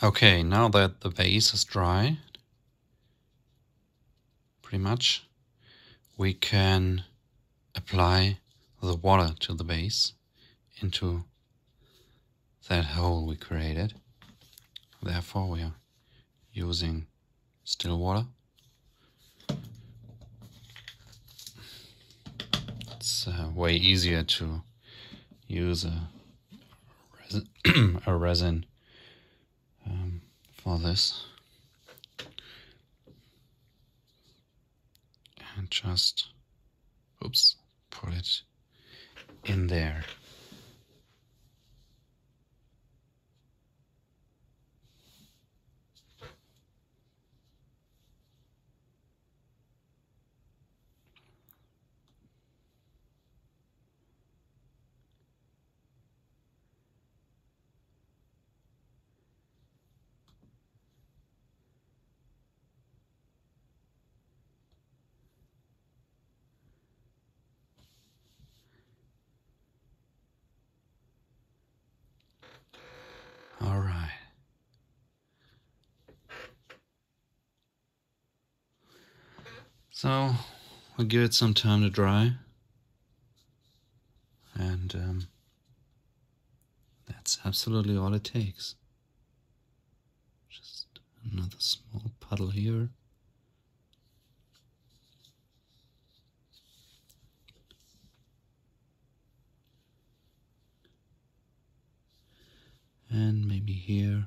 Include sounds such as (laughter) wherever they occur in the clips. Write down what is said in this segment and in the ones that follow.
Okay, now that the base is dry, pretty much, we can apply the water to the base into that hole we created. Therefore, we are using still water. It's uh, way easier to use a (clears throat) a resin for this. And just, oops, put it in there. All right. So we'll give it some time to dry. And um, that's absolutely all it takes. Just another small puddle here. and maybe here.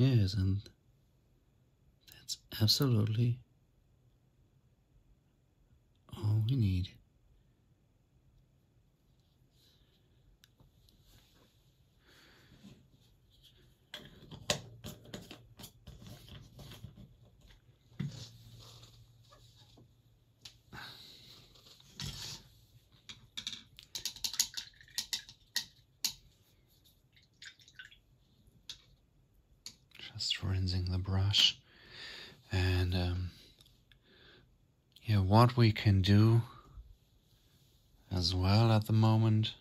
Yes, and that's absolutely all we need. Just rinsing the brush. And um, yeah what we can do as well at the moment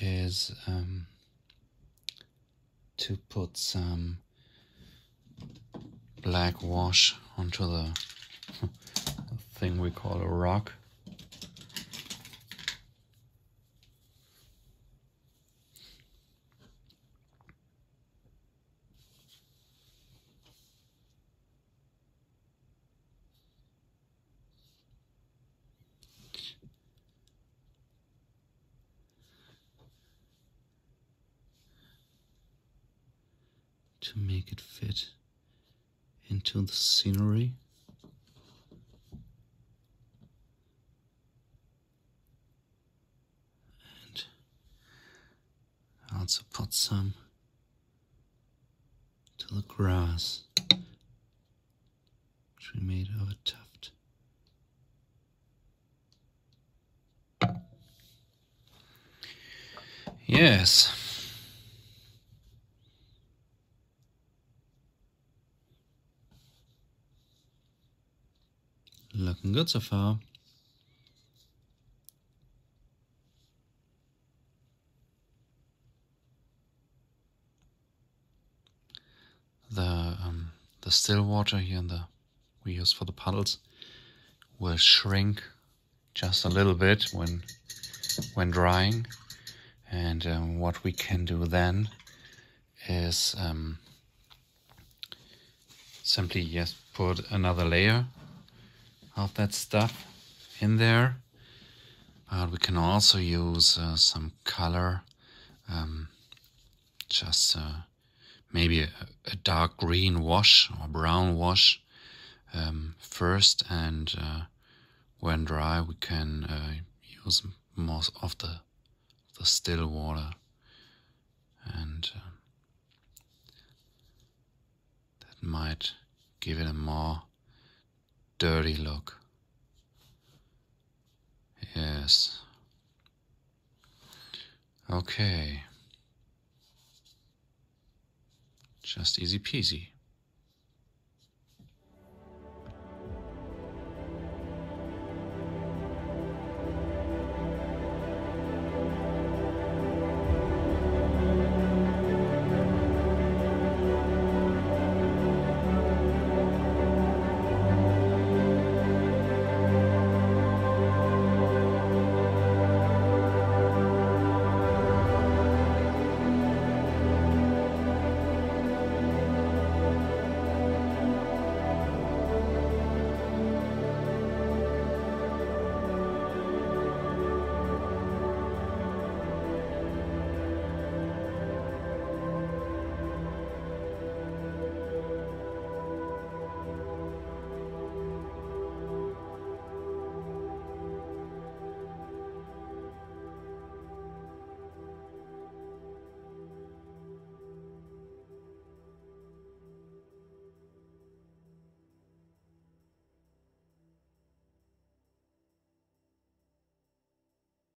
is um, to put some black wash onto the (laughs) thing we call a rock to make it fit into the scenery. And also put some to the grass, which we made of a tuft. Yes. Looking good so far. The um, the still water here in the we use for the puddles will shrink just a little bit when when drying, and um, what we can do then is um, simply yes put another layer of that stuff in there. But we can also use uh, some color, um, just uh, maybe a, a, dark green wash or brown wash um, first, and uh, when dry, we can uh, use most of the the still water, and uh, that might give it a more dirty look. Yes. Okay. Just easy peasy.